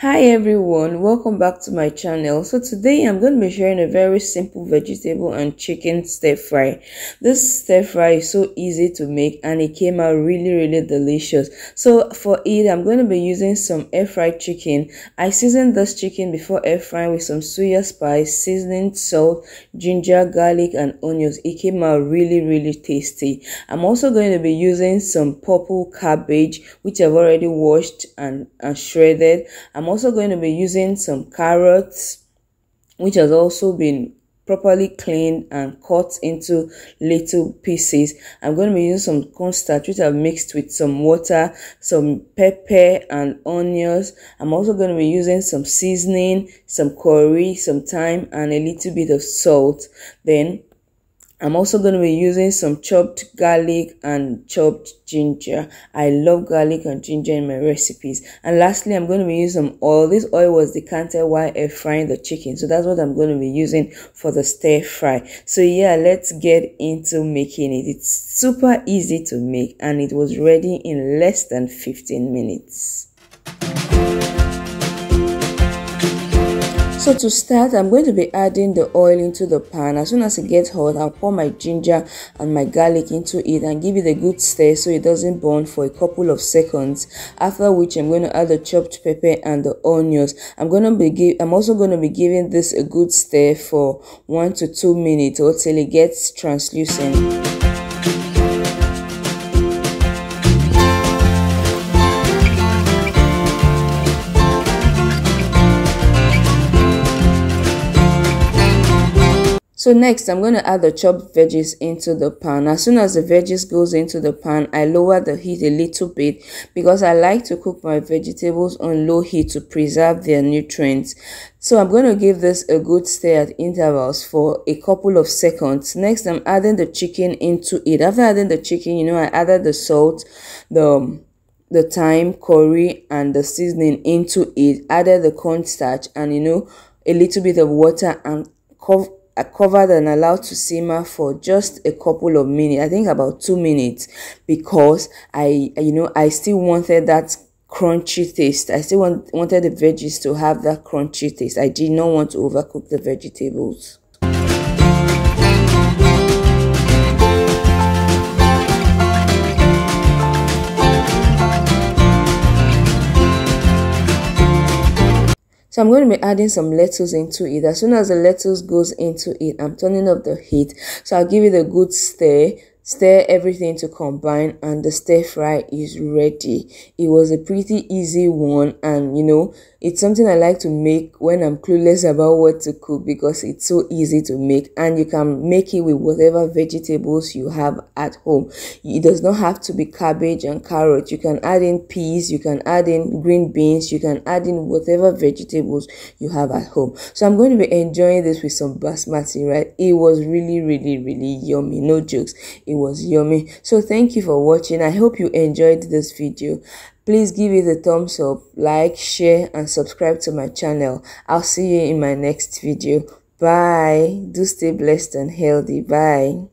hi everyone. Welcome back to my channel. So today i'm going to be sharing a very simple vegetable and chicken stir fry. This stir fry is so easy to make and it came out really really delicious. So for it i'm going to be using some air fried chicken. I seasoned this chicken before air frying with some suya spice seasoning salt ginger garlic and onions. It came out really really tasty. I'm also going to be using some purple cabbage which i've already washed and, and shredded. I'm I'm also going to be using some carrots, which has also been properly cleaned and cut into little pieces. I'm going to be using some cornstarch which I've mixed with some water, some pepper and onions. I'm also going to be using some seasoning, some curry, some thyme and a little bit of salt. Then I'm also going to be using some chopped garlic and chopped ginger. I love garlic and ginger in my recipes. And lastly, I'm going to be using some oil. This oil was decanted while air frying the chicken. So that's what I'm going to be using for the stir fry. So yeah, let's get into making it. It's super easy to make and it was ready in less than 15 minutes. So to start, I'm going to be adding the oil into the pan. As soon as it gets hot, I'll pour my ginger and my garlic into it and give it a good stir so it doesn't burn for a couple of seconds. After which, I'm going to add the chopped pepper and the onions. I'm going to be give, I'm also going to be giving this a good stir for one to two minutes or till it gets translucent. So next, I'm going to add the chopped veggies into the pan. As soon as the veggies goes into the pan, I lower the heat a little bit because I like to cook my vegetables on low heat to preserve their nutrients. So I'm going to give this a good stir at intervals for a couple of seconds. Next, I'm adding the chicken into it. After adding the chicken, you know, I added the salt, the the thyme, curry, and the seasoning into it. Added the cornstarch and you know a little bit of water and cover I covered and allowed to simmer for just a couple of minutes. I think about two minutes because I, you know, I still wanted that crunchy taste. I still want, wanted the veggies to have that crunchy taste. I did not want to overcook the vegetables. So I'm going to be adding some lettuce into it. As soon as the lettuce goes into it, I'm turning up the heat. So I'll give it a good stir Stir everything to combine and the stir fry is ready. It was a pretty easy one and you know, it's something I like to make when I'm clueless about what to cook because it's so easy to make and you can make it with whatever vegetables you have at home. It does not have to be cabbage and carrot. You can add in peas, you can add in green beans, you can add in whatever vegetables you have at home. So I'm going to be enjoying this with some basmati, right? It was really, really, really yummy. No jokes. It was yummy. So thank you for watching. I hope you enjoyed this video. Please give it a thumbs up like share and subscribe to my channel. I'll see you in my next video. Bye. Do stay blessed and healthy. Bye